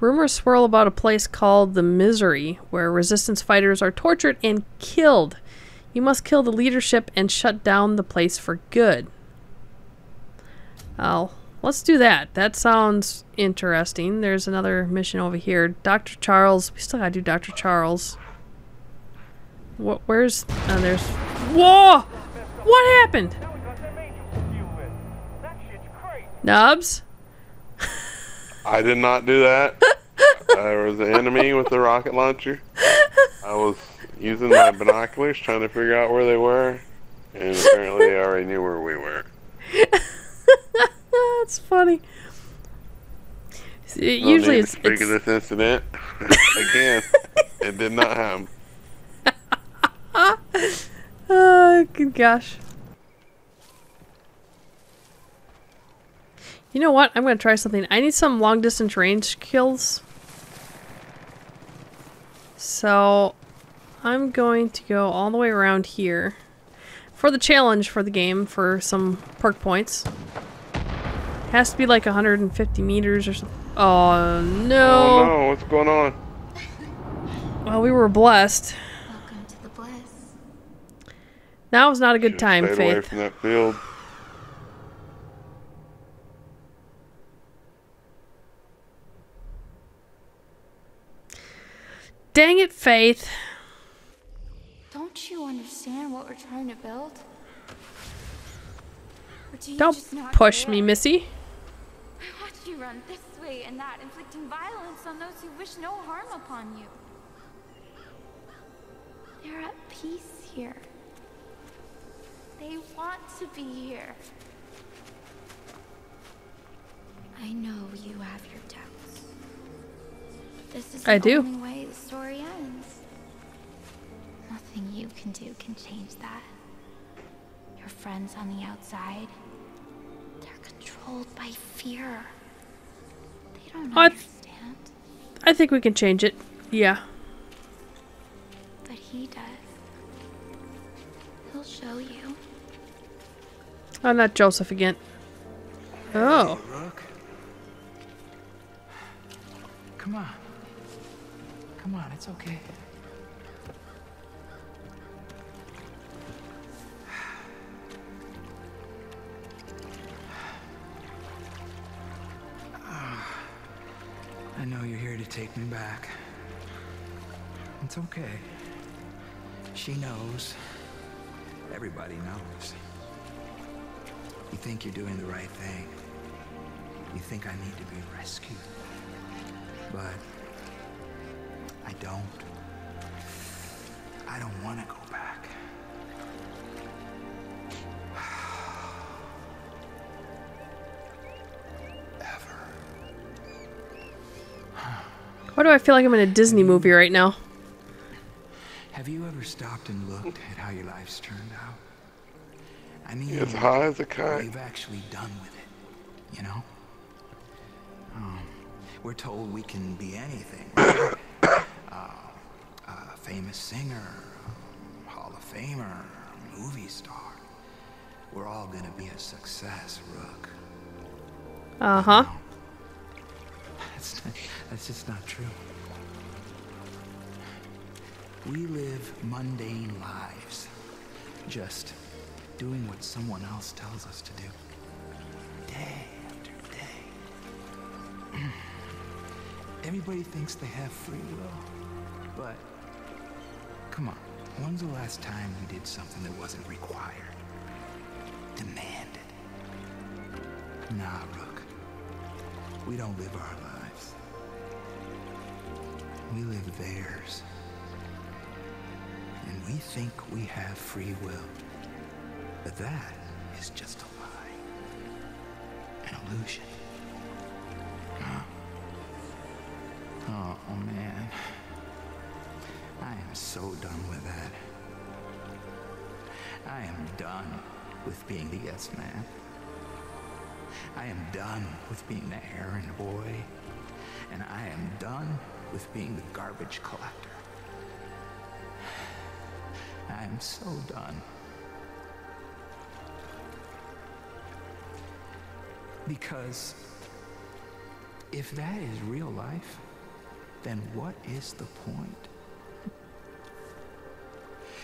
Rumors swirl about a place called the Misery, where resistance fighters are tortured and killed. You must kill the leadership and shut down the place for good. Oh, let's do that. That sounds interesting. There's another mission over here. Dr. Charles. We still gotta do Dr. Charles. What? Where's? Oh, there's. Whoa! What happened? Nubs? I did not do that. I was an enemy with a rocket launcher. I was using my binoculars trying to figure out where they were, and apparently they already knew where we were. That's funny. No Usually need it's, to speak it's of this incident again. it did not happen. Oh, good gosh. You know what? I'm going to try something. I need some long distance range kills. So, I'm going to go all the way around here for the challenge for the game for some perk points. It Has to be like 150 meters or something. Oh no. Oh no, what's going on? Well, we were blessed. Welcome to the bliss. Now is not a good Should've time, stayed away from that field. Dang it, Faith. Don't you understand what we're trying to build? Do Don't not push care? me, Missy. I watch you run this way and that, inflicting violence on those who wish no harm upon you. They're at peace here. They want to be here. I know you have your doubts. But this is the I do. only way the story ends. Nothing you can do can change that. Your friends on the outside, they're controlled by fear. They don't I th- understand, I think we can change it. Yeah. but he does. He'll show you. Oh, not Joseph again. Oh. Rook. Come on. Come on, it's okay. I know you're here to take me back. It's okay. She knows. Everybody knows. You think you're doing the right thing. You think I need to be rescued. But I don't. I don't want to go back. Ever. Why do I feel like I'm in a Disney movie right now? Have you ever stopped and looked at how your life's turned out? I mean, As high as a kite. you've actually done with it, you know? Um, we're told we can be anything. right? famous singer, Hall of Famer, movie star. We're all gonna be a success, Rook. Uh huh. That's, that's just not true. We live mundane lives, just doing what someone else tells us to do. Day after day. Everybody thinks they have free will, but come on, when's the last time you did something that wasn't required? Demanded. Nah, Rook. We don't live our lives. We live theirs. And we think we have free will. But that is just a lie. An illusion. Huh? Oh, oh, man. I am so done with that. I am done with being the yes man. I am done with being the errand boy. And I am done with being the garbage collector. I am so done. Because if that is real life, then what is the point?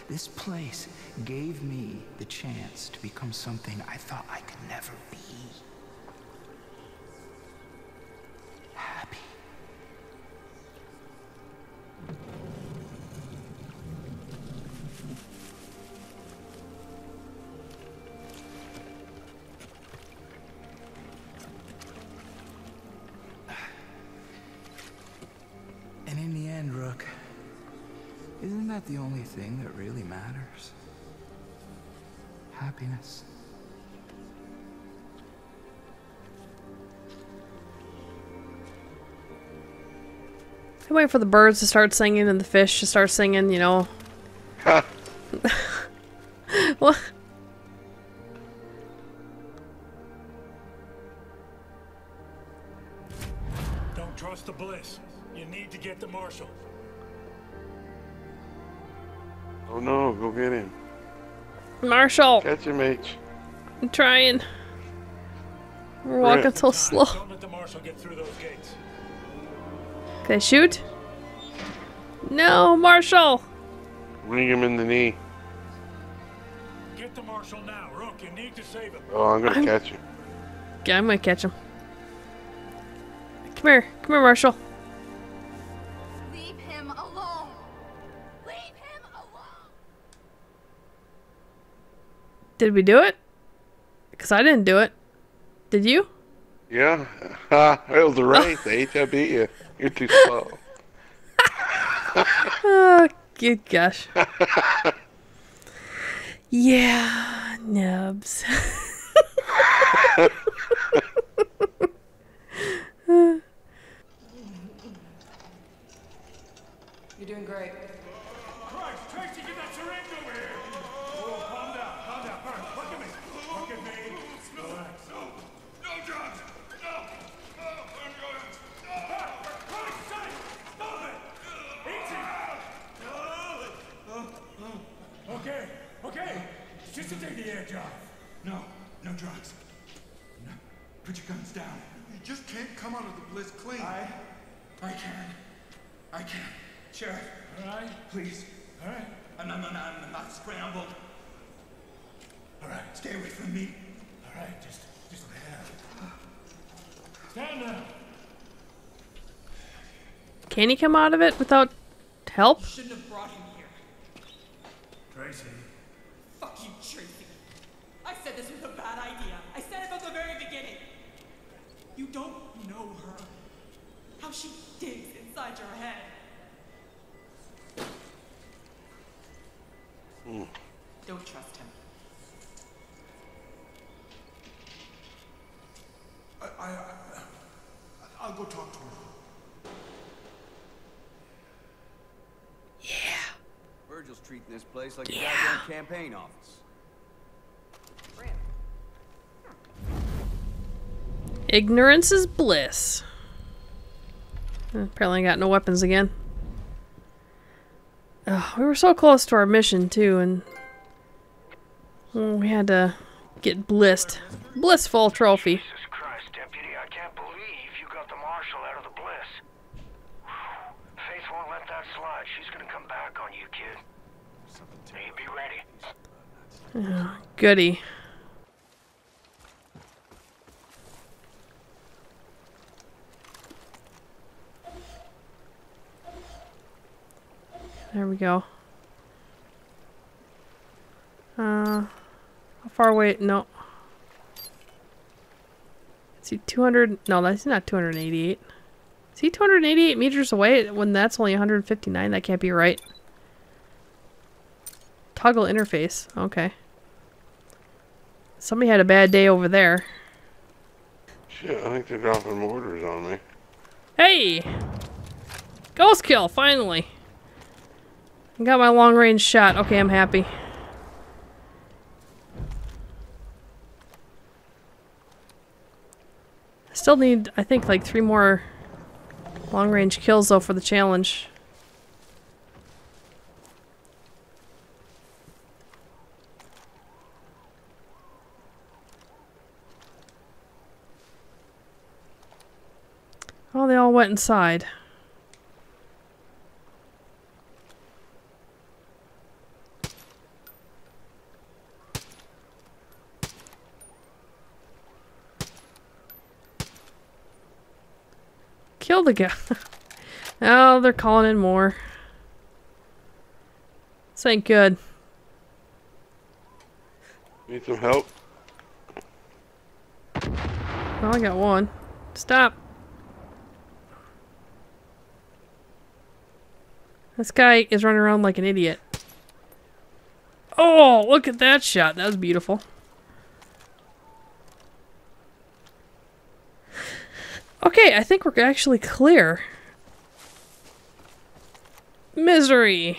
This place gave me the chance to become something I thought I could never be. Happiness. I wait for the birds to start singing and the fish to start singing, you know. Marshall, Catch him, H. I'm trying. We're walking Right. so slow. Don't let the Marshal get through those gates. Can I shoot? No, Marshall! Ring him in the knee. Get the Marshal now. Rook, you need to save him. Oh, I'm gonna I'm- catch him. Yeah, I'm gonna catch him. Come here. Come here, Marshall. Did we do it? Because I didn't do it. Did you? Yeah. Ha! It was a race, H. I beat you. You're too slow. Oh, good gosh. yeah, nubs. You're doing great. Christ, Tracy, get that syringe over here. Oh, calm down, calm down. First, look at me. Look at me. Relax. No, no drugs. No, no, I'm going. No. Ah, For Christ's sake, stop it. Easy. Okay, okay. It's just to take the edge off. No, no drugs. No, put your guns down. You just can't come out of the bliss clean. I, I can. I can. Sheriff, all right, please. all right, uh, I'm not, I'm not, I'm not scrambled. all right, Stay away from me. all right. Just, just stand down. Can he come out of it without help? Shouldn't have brought him here. Tracy. Fuck you, Tracy. I said this was a bad idea. I said it from the very beginning. You don't know her. How she digs inside your head. Don't trust him. I, I, I, I'll go talk to him. Yeah. Virgil's treating this place like a goddamn campaign office. Ignorance is bliss. Apparently, I got no weapons again. Ugh, we were so close to our mission, too, and mm, we had to get blissed. Blissful trophy. Jesus Christ, Deputy, I can't believe you got the Marshal out of the Bliss. Faith won't let that slide. She's gonna come back on you, kid. Hey, be ready. Goody. There we go. Uh, how far away? No. Is he 200? No, that's not 288. See, 288 meters away when that's only 159? That can't be right. Toggle interface. Okay. Somebody had a bad day over there. Shit, I think they're dropping mortars on me. Hey! Ghost kill, finally! Got my long range shot. Okay, I'm happy. I still need, I think, like three more long range kills, though, for the challenge. Oh, they all went inside. The guy. oh, they're calling in more. This ain't good. Need some help? Oh, I got one. Stop. This guy is running around like an idiot. Oh, look at that shot. That was beautiful. Okay, I think we're actually clear. Misery.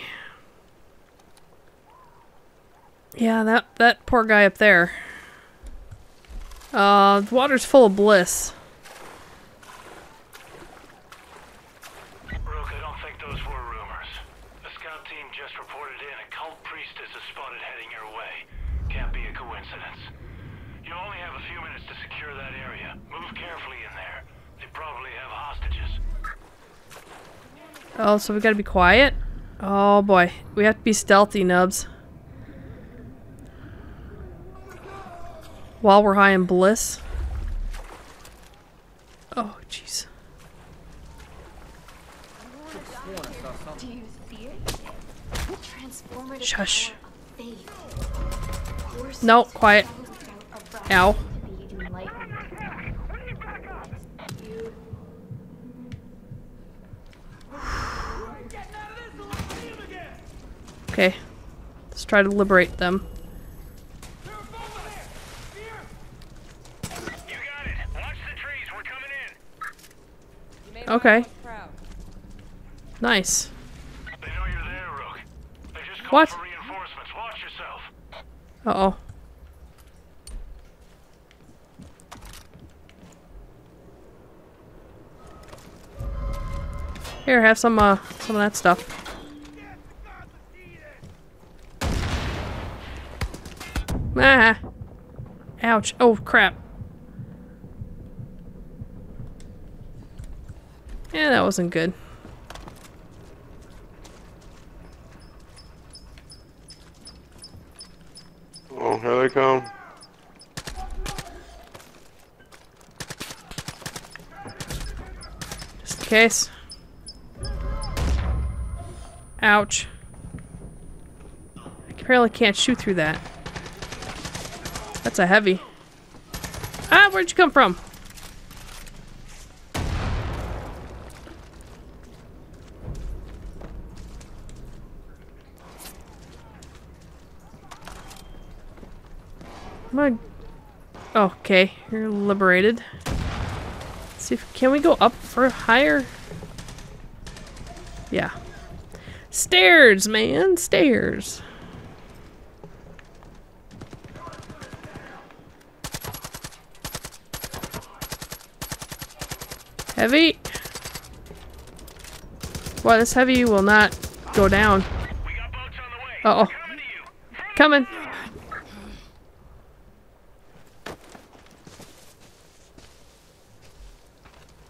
Yeah, that that poor guy up there. Uh, the water's full of bliss. Rook, I don't think those were rumors. The scout team just reported in a cult priestess is spotted heading your way. Can't be a coincidence. You only have a few minutes to secure that area. Move carefully in there. They probably have hostages. Oh, so we gotta be quiet? Oh boy, we have to be stealthy, nubs. While we're high in bliss. Oh, jeez. Do you see it? Transformative Shush. power of faith. Forces No, quiet. Ow. Okay. Let's try to liberate them. Okay. Nice. They know you're there, What? for reinforcements. Watch yourself. Uh-oh. Here, have some, uh, some of that stuff. Ah! Ouch. Oh, crap. Yeah, that wasn't good. Oh, here they come. Just in case. Ouch. I apparently can't shoot through that. That's a heavy. Ah, where'd you come from? Oh, okay, you're liberated. Let's see if can we go up for higher? Yeah. Stairs, man, stairs. Heavy. Well, this heavy will not go down. We got boats on the way. Uh oh. Coming to you. Coming.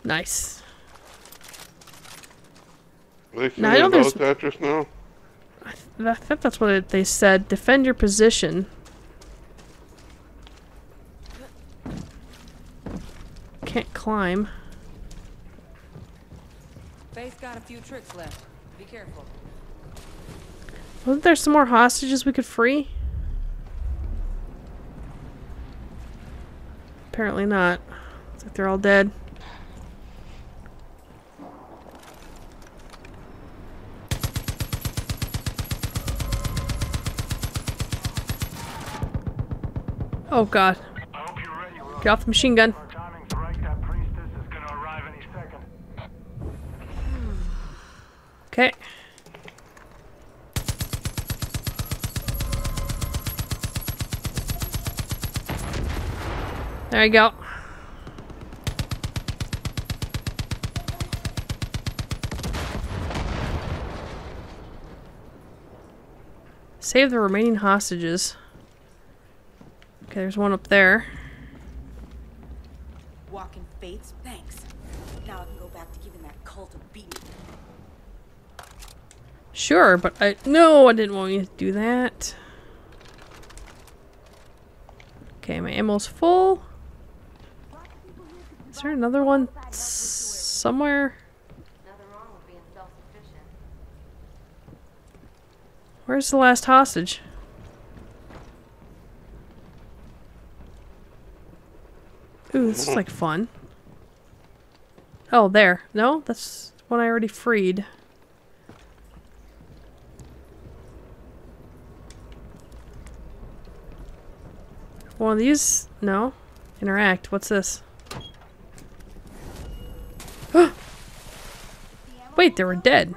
Nice. They Now, I know sending there's- boats at us now? I, th- I think that's what it, they said. Defend your position. Can't climb. Got a few tricks left. Be careful. Wasn't there some more hostages we could free? Apparently not. Looks like they're all dead. Oh god. Get off the machine gun. Our timing's right. That priestess is gonna arrive any second. Okay. There you go. Save the remaining hostages. Okay, there's one up there. Walking faiths, thanks. Now I can go back to giving that cult a beating. Sure, but I no, I didn't want you to do that. Okay, my ammo's full. Is there another one? Somewhere. Where's the last hostage? Ooh, this is like fun. Oh, there. No, that's one I already freed. One of these? No. Interact. What's this? Wait, they were dead.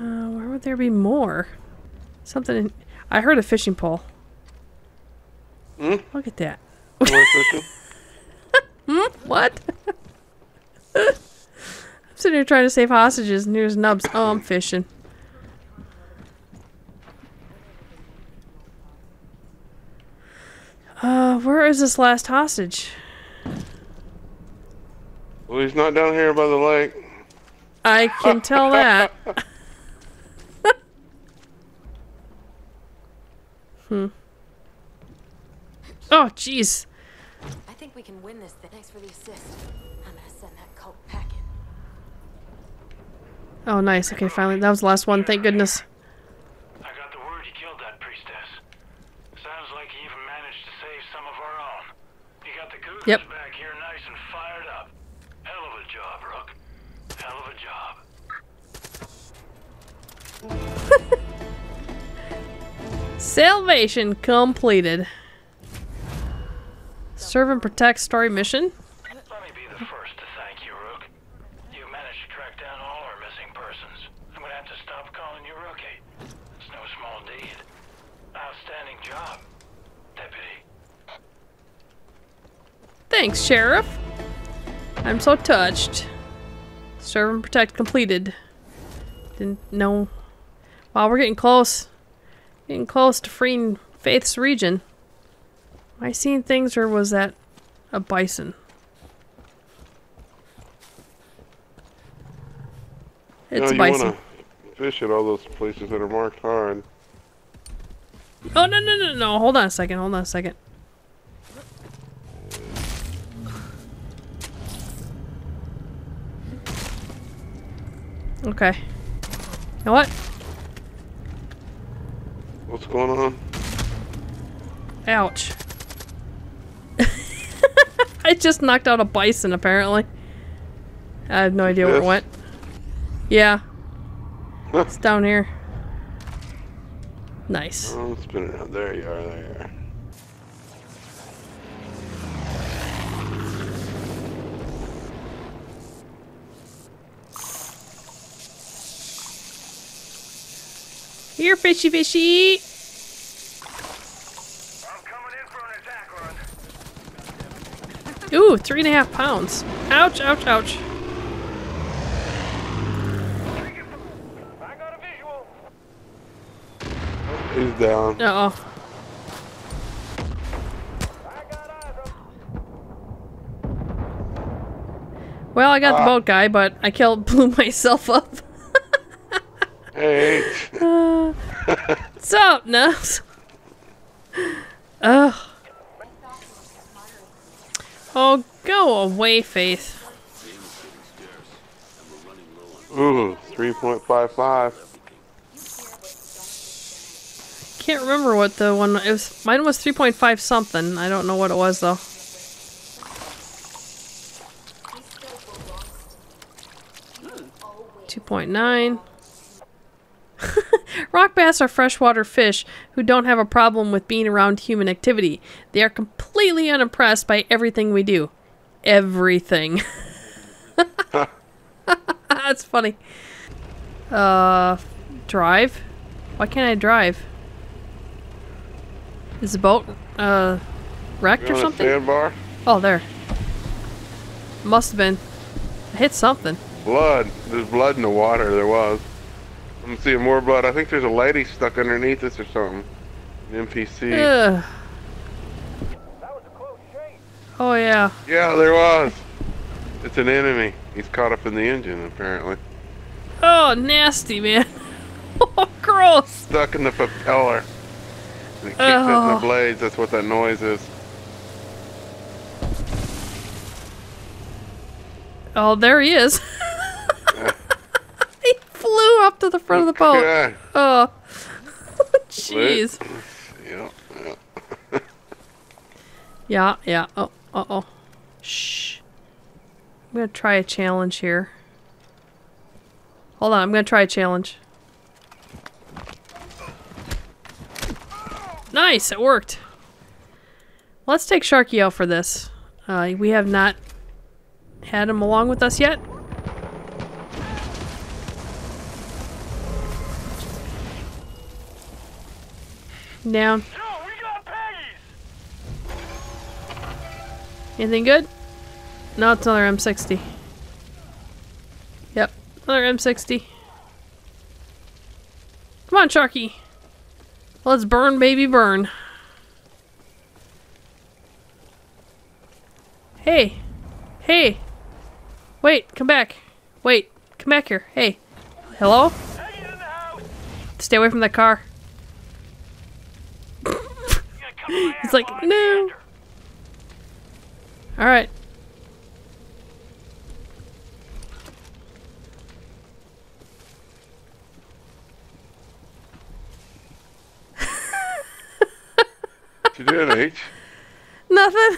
Uh, where would there be more? Something in... I heard a fishing pole. Hmm? Look at that. You want fishing? Hmm? What? I'm sitting here trying to save hostages and here's Nubs. Oh, I'm fishing. Uh, where is this last hostage? well, he's not down here by the lake. I can tell that. hmm. Oh, jeez. I think we can win this thing. Thanks for the assist. I'm gonna send that cult packing. Oh, nice. Okay, finally. That was the last one. Thank goodness. I got the word you killed that priestess. Sounds like you even managed to save some of our own. You got the Cougars Yep. back here nice and fired up. Hell of a job, Rook. Hell of a job. Salvation completed. Serve and protect story mission. Let me be the first to thank you, Rook. You managed to track down all our missing persons. I'm gonna have to stop calling you Rookie. It's no small deed. Outstanding job, Deputy. Thanks, Sheriff. I'm so touched. Serve and protect completed. Didn't know. Wow, we're getting close. Getting close to freeing Faith's region. Am I seeing things or was that a bison? It's no, you bison. want to fish at all those places that are marked hard. Oh, no, no, no, no. Hold on a second. Hold on a second. Okay. You know what? What's going on? Ouch. I just knocked out a bison, apparently. I have no idea where it went. Yeah. it's down here. Nice. Oh, it's been around. There you are. There you are. Here, fishy fishy! Ooh, three and a half pounds. Ouch, ouch, ouch. He's down. Uh oh. Well, I got the Ah. boat guy, but I killed, blew myself up. Hey. Uh, what's up, Nels? Ugh. Oh, go away, Faith. Ooh, 3.55. Can't remember what the one it was. Mine was 3.5 something. I don't know what it was though. Two point nine. Rock bass are freshwater fish who don't have a problem with being around human activity. They are completely unimpressed by everything we do. Everything. That's funny. Uh, drive? Why can't I drive? Is the boat, uh, wrecked or something? sandbar? Oh, there. Must have been. I hit something. Blood. There's blood in the water. There was. I'm seeing more blood. I think there's a lady stuck underneath us or something. An NPC. Ugh. Oh, yeah. Yeah, there was. It's an enemy. He's caught up in the engine, apparently. Oh, nasty, man. oh, gross. Stuck in the propeller. And it keeps hitting Oh. the blades. That's what that noise is. Oh, there he is. he flew up to the front of the boat. Oh. Jeez. Yeah. yeah. Yeah, yeah. Oh, uh oh. Shh. I'm gonna try a challenge here. Hold on, I'm gonna try a challenge. Nice, it worked. Let's take Sharky out for this. Uh, we have not had him along with us yet. Down. Anything good? No, it's another M60. Yep, another M60. Come on, Sharky. Let's burn, baby, burn. Hey. Hey. Wait, come back. Wait, come back here. Hey. Hello? Stay away from that car. He's like, no. Alright. What you doing, H? Nothing.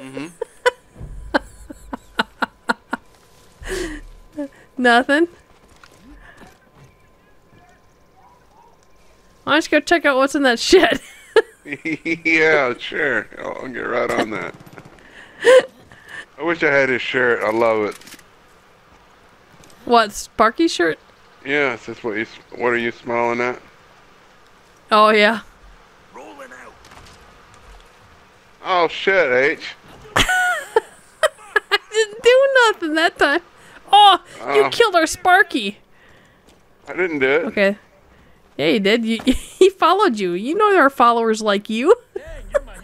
Mm-hmm. Nothing. Why don't you go check out what's in that shed? yeah, sure. I'll, I'll get right on that. I wish I had his shirt. I love it. what, Sparky shirt? Yes, that's what you. What are you smiling at? Oh, yeah. Oh shit, H. I didn't do nothing that time. Oh, you Oh. killed our Sparky. I didn't do it. Okay. Yeah, you did. You, he followed you. You know there are followers like you.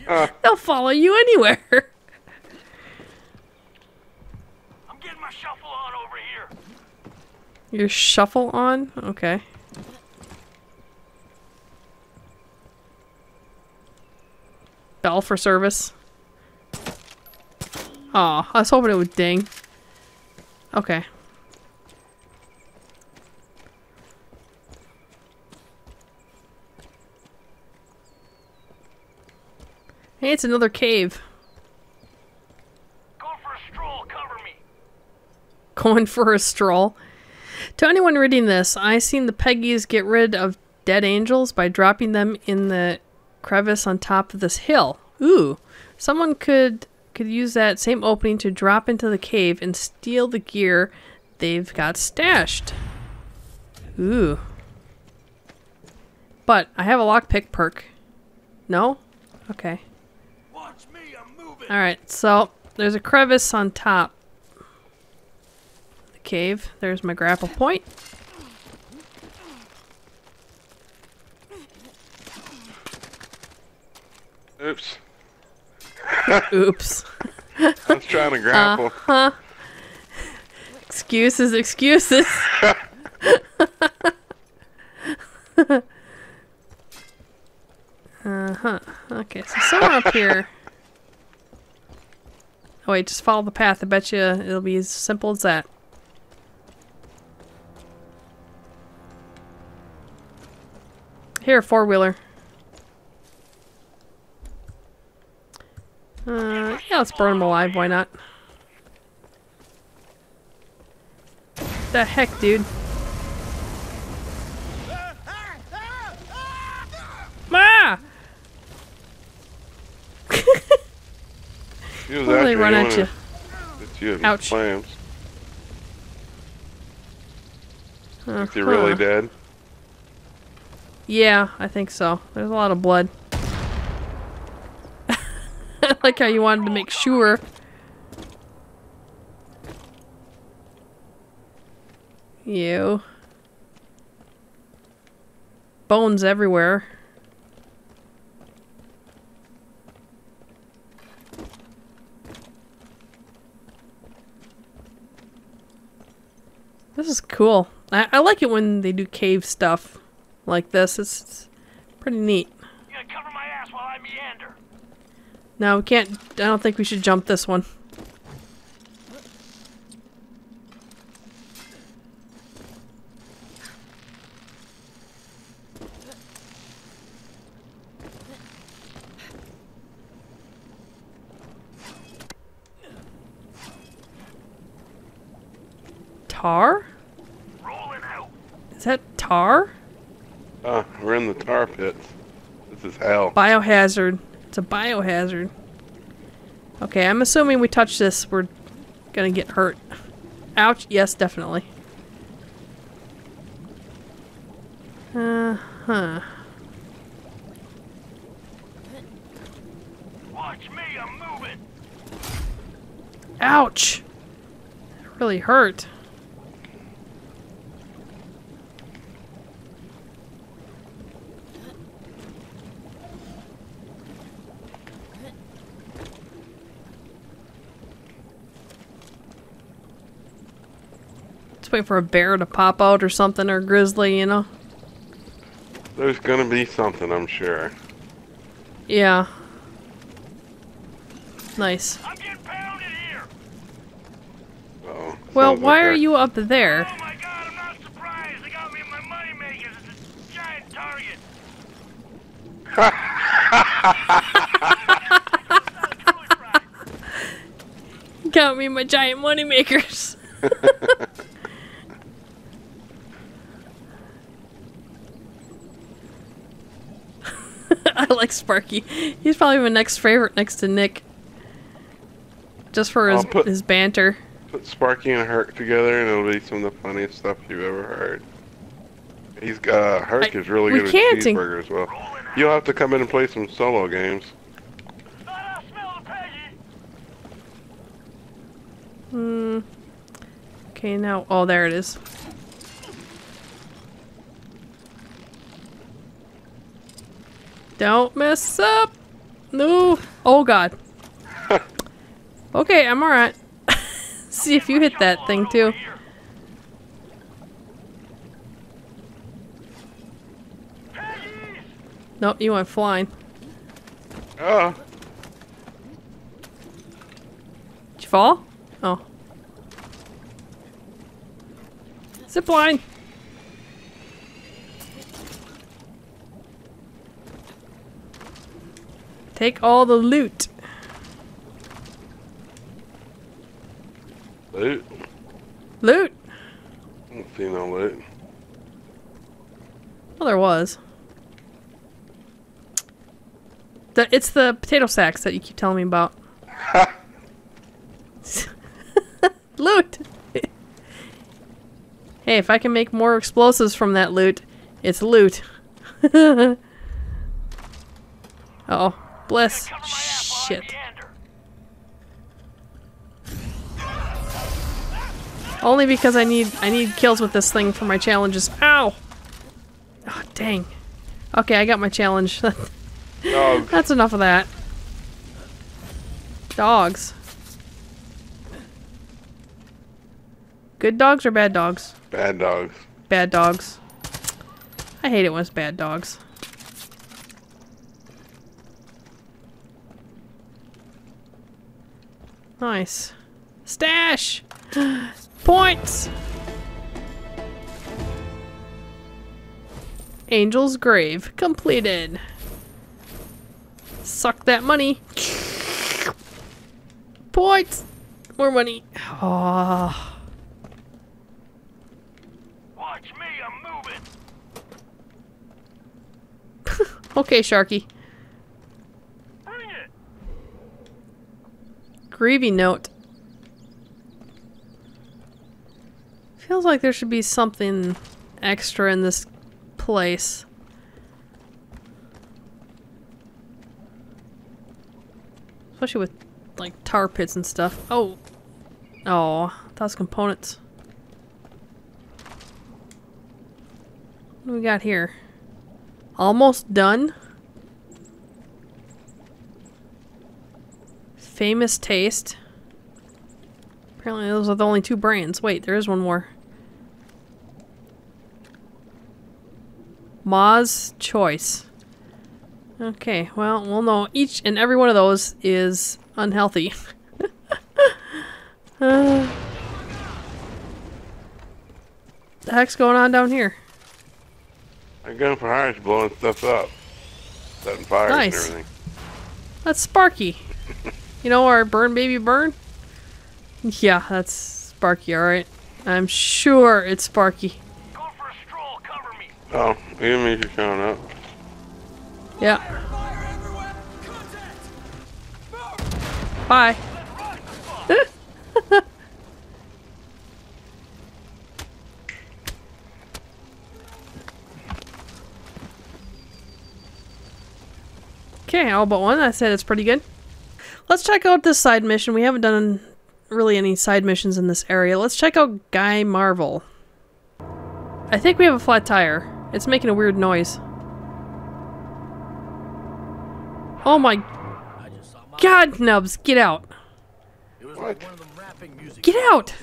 Uh, They'll follow you anywhere. I'm getting my shuffle on over here. Your shuffle on? Okay. Bell for service. Aw, I was hoping it would ding. Okay. It's another cave. Going for a stroll. Cover me. going for a stroll. To anyone reading this, I seen the Peggies get rid of dead angels by dropping them in the crevice on top of this hill. Ooh, someone could could use that same opening to drop into the cave and steal the gear they've got stashed. Ooh. But I have a lockpick perk. No? Okay. Watch me. I'm moving. Alright, so there's a crevice on top. The cave. There's my grapple point. oops. Oops. I was trying to grapple. Uh Huh? Excuses, excuses. uh huh. Okay, so somewhere up here. Oh wait, just follow the path. I bet you it'll be as simple as that. Here, four wheeler. Uh, yeah, let's burn them alive. Why not? The heck, dude? He was they run at you? to you Ouch. flames. Is he really Uh-huh. dead? Yeah, I think so. There's a lot of blood. I like how you wanted to make sure. You. Bones everywhere. Cool. I, I like it when they do cave stuff like this. It's, it's pretty neat. No, we can't. I don't think we should jump this one. Tar? Tar? Uh, we're in the tar pits. This is hell. Biohazard. It's a biohazard. Okay, I'm assuming we touch this, we're gonna get hurt. Ouch. Yes, definitely. Uh huh. Watch me, I'm moving. Ouch. That really hurt. Just wait for a bear to pop out or something, or a grizzly, you know? There's gonna be something, I'm sure. Yeah. Nice. I'm getting pounded here. Oh. Well, sounds why like are you up there? Oh my god, I'm not surprised. They got me in my money makers. It's a giant target. Got me my giant money makers. I like Sparky. He's probably my next favorite next to Nick. Just for his, put- his banter. Put Sparky and Hurk together, and it'll be some of the funniest stuff you've ever heard. He's uh, Hurk I- is really good at can't cheeseburgers. as well, you'll have to come in and play some solo games. Hmm. Okay, now. Oh, there it is. Don't mess up! No! Oh god. okay, I'm alright. See if you hit that thing too. Nope, you went flying. Oh, Did you fall? Oh. Zip line! Take all the loot. loot. Loot? I don't see no loot. Well, there was. The, it's the potato sacks that you keep telling me about. loot! hey, if I can make more explosives from that loot, it's loot. uh oh. Bliss. Shit. Only because I need I need kills with this thing for my challenges. Ow! Oh, dang. Okay, I got my challenge. That's enough of that. Dogs. Good dogs or bad dogs? Bad dogs. Bad dogs. I hate it when it's bad dogs. Nice. Stash! Points! Angel's Grave completed. Suck that money. Points! More money. Oh. Watch me, I'm moving. Okay, Sharky. Bring it. Greavy note. Feels like there should be something extra in this place. Especially with like tar pits and stuff. Oh. Oh, that's components. What do we got here? Almost done. Famous taste. Apparently those are the only two brands. Wait, there is one more. Ma's Choice. Okay, well, we'll know each and every one of those is unhealthy. uh, the heck's going on down here? My gun for hire is blowing stuff up. Setting fires Nice. and everything. That's Sparky. you know our burn baby burn? Yeah, that's Sparky, alright. I'm sure it's Sparky. Oh, enemies are showing up. Yeah. Bye. okay, all but one. I said it's pretty good. Let's check out this side mission. We haven't done really any side missions in this area. Let's check out Guy Marvel. I think we have a flat tire. It's making a weird noise. Oh my God, Nubs, get out. What? Get out!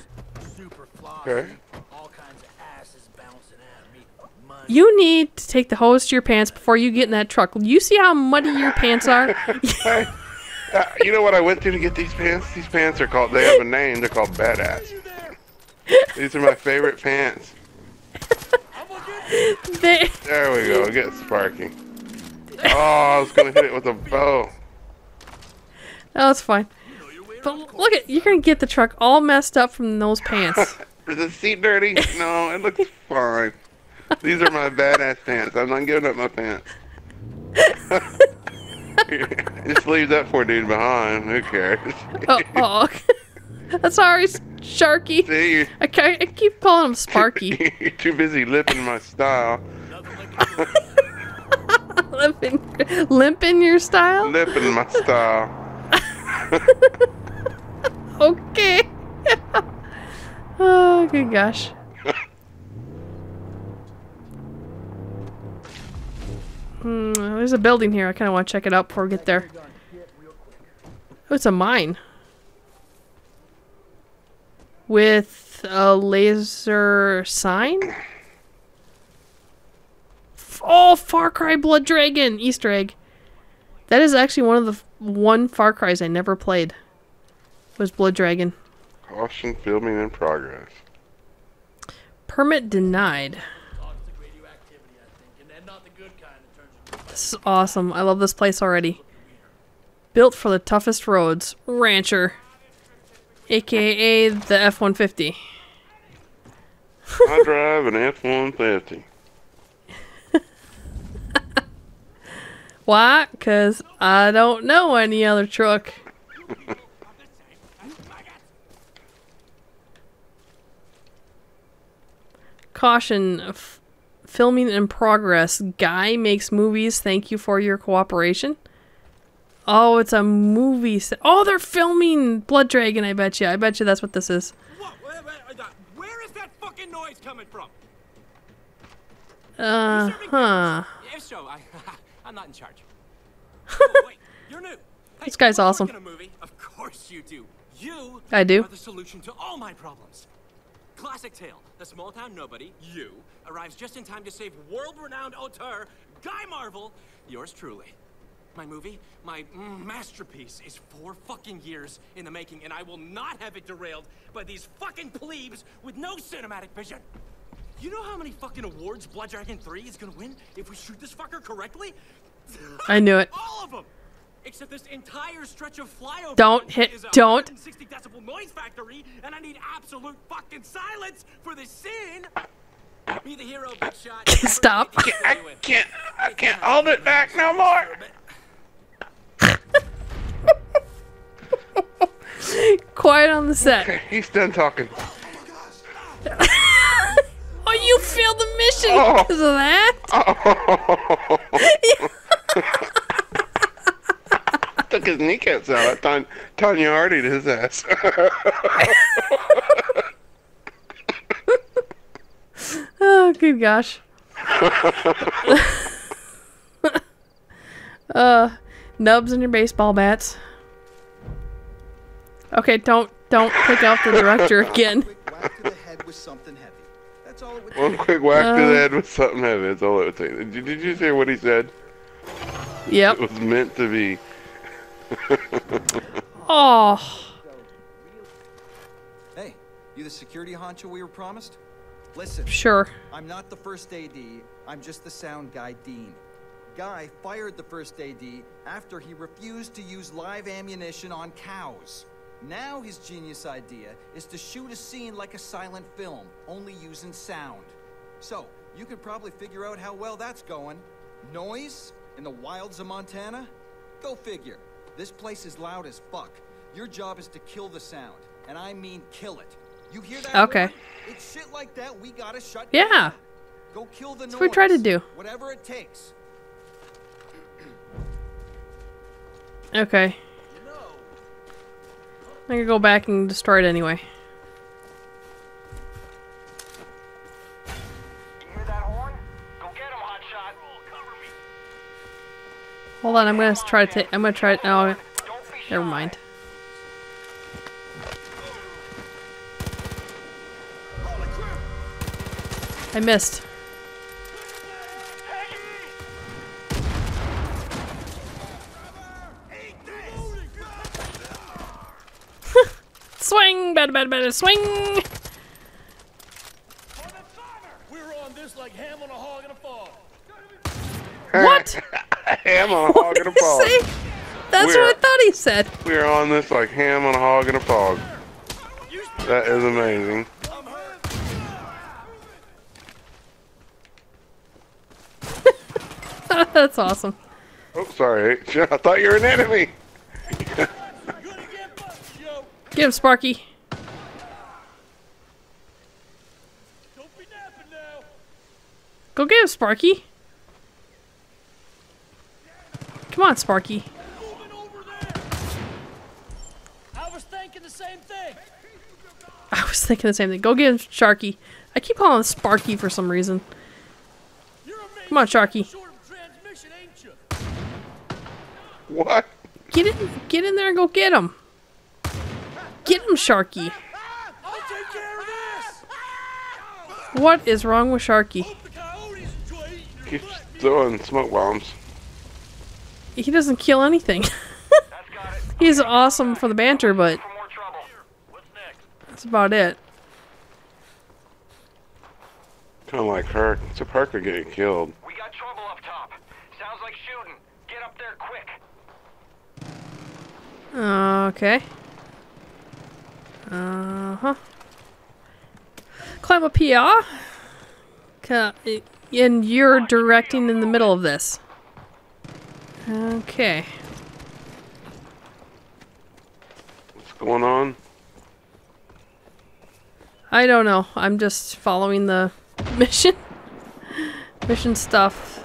Okay. You need to take the hose to your pants before you get in that truck. You see how muddy your pants are? Uh, you know what I went through to get these pants? These pants are called, they have a name, they're called Badass. These are my favorite pants. they There we go, get Sparky. Oh, I was gonna hit it with a bow. Oh, it's fine. But look at you're gonna get the truck all messed up from those pants. Is the seat dirty? No, it looks fine. These are my badass pants. I'm not giving up my pants. Just leave that poor dude behind. Who cares? oh, oh. sorry, Sharky. See, I, I keep calling him Sparky. you're too busy lipping my style. limping, limping your style. Lipping my style. Okay. oh, good gosh. Hmm, there's a building here. I kind of want to check it out before we get there. Oh, it's a mine. With a laser sign? Oh, Far Cry Blood Dragon! Easter egg. That is actually one of the f- one Far Cries I never played. Was Blood Dragon. Caution filming in progress. Permit denied. This is awesome. I love this place already. Built for the toughest roads. Rancher. AKA the F 150. I drive an F-150. Why? Because I don't know any other truck. Caution. Filming in progress. Guy makes movies. Thank you for your cooperation. Oh, it's a movie. Set. Oh, they're filming Blood Dragon, I bet you. I bet you that's what this is. What? Where, is that fucking noise coming from? Uh huh. If so, I, I'm not in charge. oh, wait, you're new. Hey, This guy's awesome. Of course you do. You I do. are the solution to all my problems. Classic tale. The small town nobody, you, arrives just in time to save world-renowned auteur, Guy Marvel, yours truly. My movie, my masterpiece, is four fucking years in the making, and I will not have it derailed by these fucking plebes with no cinematic vision. You know how many fucking awards Blood Dragon 3 is gonna win if we shoot this fucker correctly? I knew it. All of them! Except this entire stretch of flyover Don't hit- is a don't. 160 decibel noise factory, and I need absolute fucking silence for this scene. Be the hero, big shot. Stop. I can't, I can't hold it back no more. Quiet on the set. He's done talking. Oh, you failed the mission Oh. because of that? Oh. Took his kneecaps out. I Ton- Tonya Harding to his ass. Oh, good gosh. uh, nubs in your baseball bats. Okay, don't don't pick out the director again. Whack to the head with something heavy. That's all it would One quick whack to Uh. the head with something heavy. That's all it would take. Did you, did you hear what he said? Yep. It was meant to be. Oh. Hey, you the security honcho we were promised? Listen. Sure. I'm not the first AD. I'm just the sound guy, Dean. Guy fired the first AD after he refused to use live ammunition on cows. Now his genius idea is to shoot a scene like a silent film, only using sound. So, you could probably figure out how well that's going. Noise in the wilds of Montana? Go figure. This place is loud as fuck. Your job is to kill the sound, and I mean kill it. You hear that? Okay. horn? It's shit like that we gotta shut Yeah. down. Go kill the That's what we try to do. Whatever it takes. Okay. I'm gonna go back and destroy it anyway. Hold on, I'm gonna try to take. I'm gonna try. Oh, never mind. I missed. Swing, better, better, better, swing. We were on this like ham on a hog in a fog. What? ham on a hog and a What did he fog. say? That's We're- what I thought he said. We are on this like ham on a hog and a fog. That is amazing. That's awesome. Oh, sorry. I thought you were an enemy. Get him, Sparky. Go get him, Sparky. Come on, Sparky. I was thinking the same thing. I was thinking the same thing. Go get him, Sharky. I keep calling him Sparky for some reason. Come on, Sharky. Transmission, ain't you? What? Get in, get in there and go get him. Get him, Sharky. I'll take care of this. What is wrong with Sharky? Keeps throwing smoke bombs. He doesn't kill anything. He's awesome for the banter, but that's about it. Kind of like Hurk. Except Hurk are getting killed. We got trouble up top. Sounds like shooting. Get up there quick. Okay. Uh huh. Climb up here. And you're directing in the middle of this. Okay. What's going on? I don't know. I'm just following the mission. mission stuff.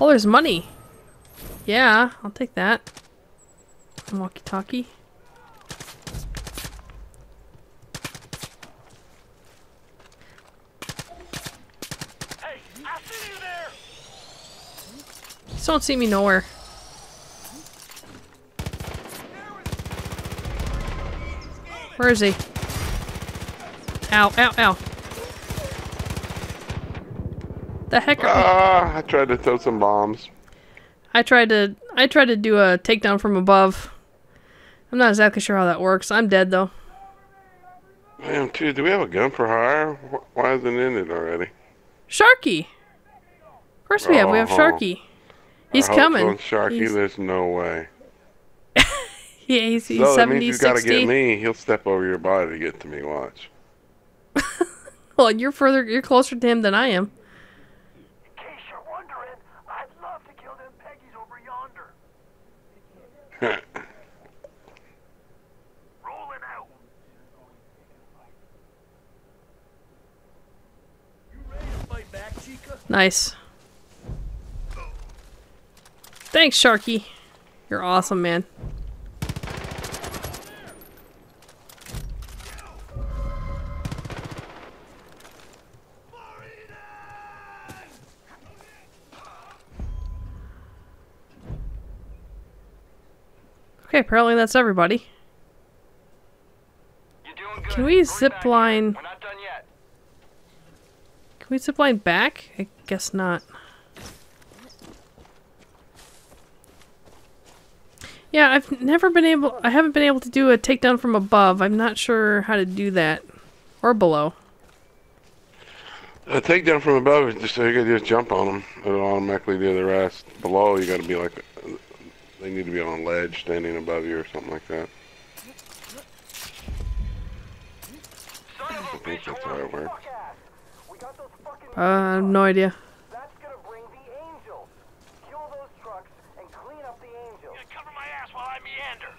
Oh, there's money. Yeah, I'll take that. Walkie Just don't see me nowhere. Where is he? Ow, ow, ow. The heck are Ah, I tried to throw some bombs. I tried to I tried to do a takedown from above. I'm not exactly sure how that works. I'm dead though. I am too. do we have a gun for hire? Why isn't it in it already? Sharky! Of course we have. We have Oh. Sharky. He's I hope coming. so, Sharky, He's- there's no way. Yeah, he's, he's so that 70, means he's got to 60. get me. He'll step over your body to get to me. Watch. Well, you're further, you're closer to him than I am. You can't be wondering. I'd love to kill them. Peggy's over yonder. Going out. You ready to fight back, Chica. Nice. Thanks, Sharky. You're awesome, man. Okay, apparently that's everybody. Can we zip line? Can we zipline back? I guess not. Yeah, I've never been able. I haven't been able to do a takedown from above. I'm not sure how to do that, or below. A takedown from above is just so you can just jump on them. It'll automatically do the rest. Below, you got to be like, they need to be on a ledge standing above you or something like that. I think that's how it works. Uh, I have no idea. That's gonna bring the angels. Kill those trucks and clean up the angels. cover my ass while I meander.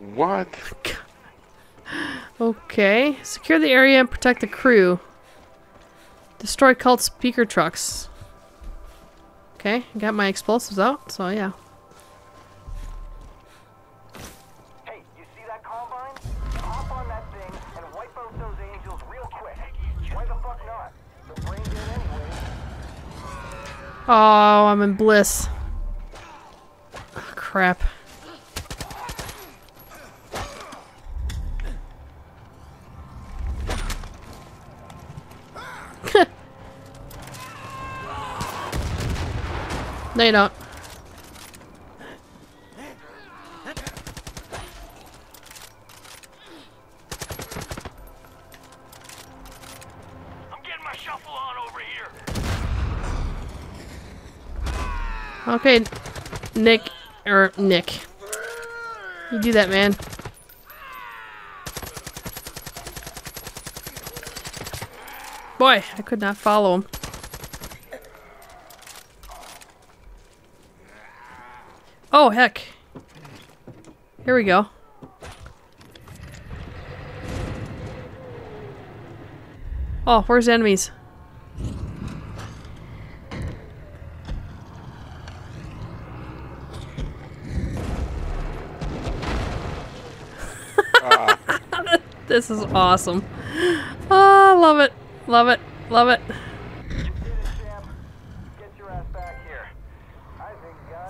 What? Okay. Secure the area and protect the crew. Destroy cult speaker trucks. Okay, got my explosives out, so yeah. Hey, you see that combine? Hop on that thing and wipe out those angels real quick. Why the fuck not? The brain dead anyway. Oh, I'm in bliss. Oh, crap. No, you don't. I'm getting my shuffle on over here. Okay, Nick, or Nick. You do that, man. Boy, I could not follow him. Oh, heck. Here we go. Oh, where's the enemies? Ah. This is awesome. Oh, love it. Love it. Love it.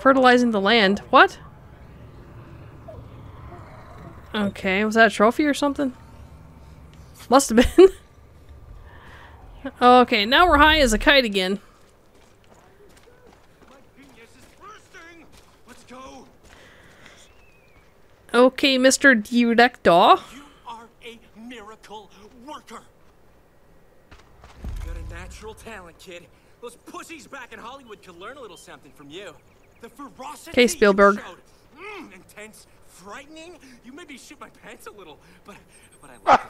Fertilizing the land. What? Okay, was that a trophy or something? Must have been. okay, now we're high as a kite again. Okay, Mr. Director. You are a miracle worker. You Got a natural talent, kid. Those pussies back in Hollywood could learn a little something from you. The ferocity Okay, Spielberg. you showed. Mm, intense, frightening. You made me shit my pants a little, but but I like it.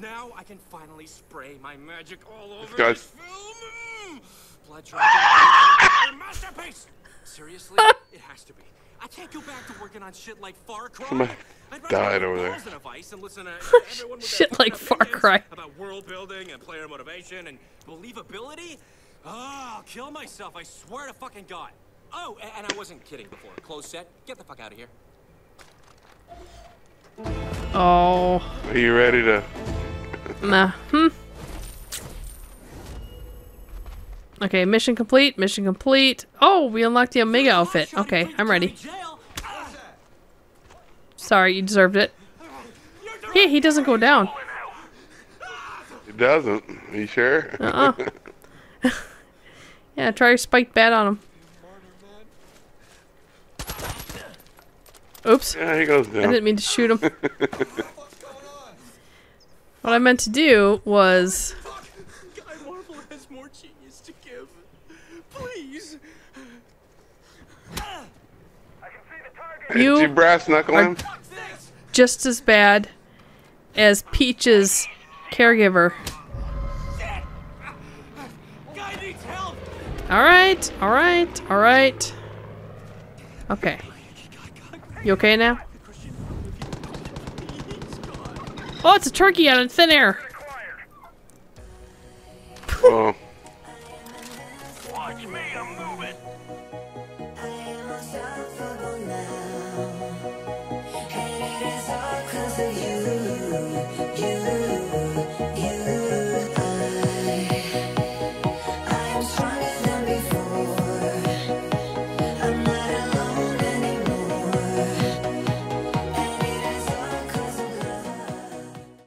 Now I can finally spray my magic all over guy's- this film. Mm. Blood Dragon, a masterpiece. Seriously, it has to be. I can't go back to working on shit like Far Cry. Somebody I'd died over there. balls in and listen to with Shit like Far Cry. About world building and player motivation and believability. Oh, I'll kill myself. I swear to fucking God. Oh, and I wasn't kidding before. Close set. Get the fuck out of here. Oh, Are you ready to? nah. Hmm. Okay, mission complete. Mission complete. Oh, we unlocked the Omega outfit. Okay, I'm ready. Sorry, you deserved it. Yeah, he doesn't go down. He doesn't. Are you sure? Uh-uh. Yeah, try your spiked bat on him. Oops. yeah, he goes I didn't mean to shoot him. what I meant to do was Guy Marvel has more genius to give. Please. You you brass knuckle him? just as bad as Peach's caregiver. Guy needs help. All right, all right, all right. Okay. You okay now? Oh, it's a turkey out of thin air. Oh,